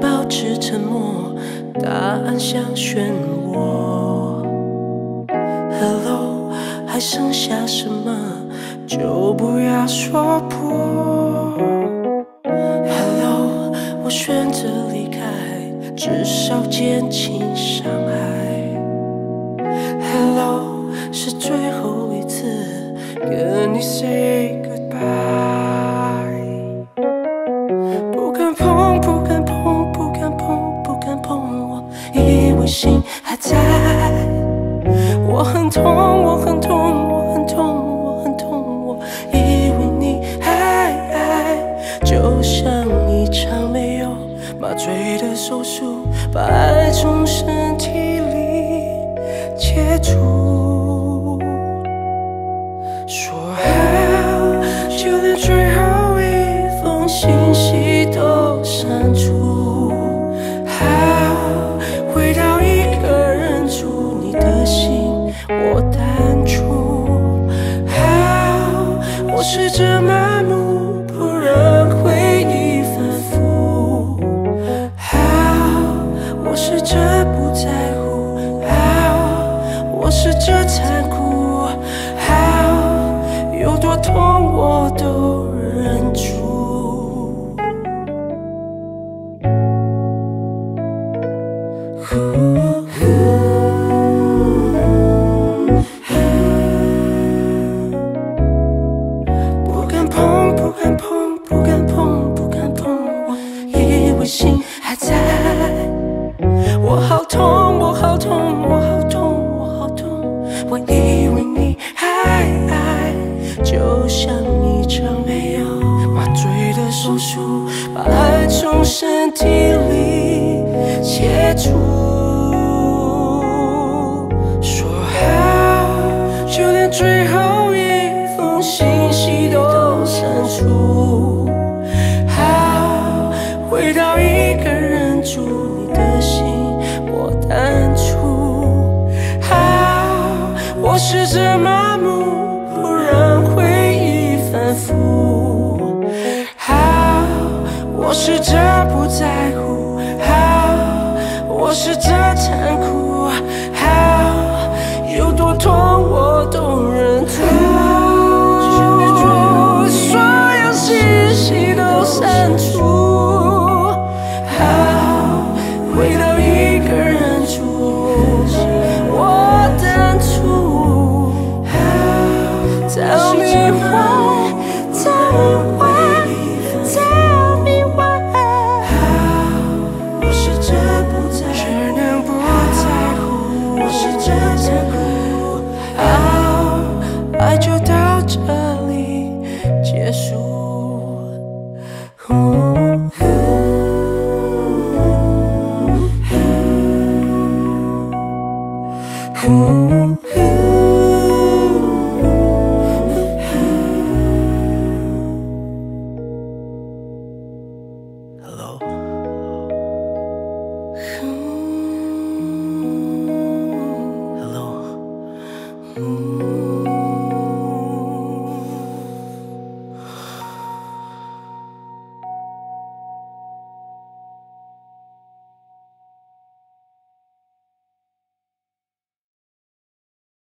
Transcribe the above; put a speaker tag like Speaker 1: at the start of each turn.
Speaker 1: 保持沉默，答案像漩涡。Hello，还剩下什么？就不要说破。Hello，我选择离开，至少减轻伤害。Hello，是最后一次跟你 say 心还在。我很痛，我很痛，我很痛，我很痛，我以为你还爱，就像一场没有麻醉的手术，把爱从身体里切除。说试着麻木，不让回忆反复。好，我试着不在乎。好，我试着残酷。好，有多痛我都忍住。不敢碰，不敢碰，不敢碰，我以为心还在。我好痛，我好痛，我好痛，我好痛，我以为你还爱，就像一场没有麻醉的手术，把爱从身体试着麻木，不让回忆反复。好，我试着不在乎。好，我试着残酷。好，有多痛我都忍住。所有信息都删除。就到这里结束。Hello. Hello.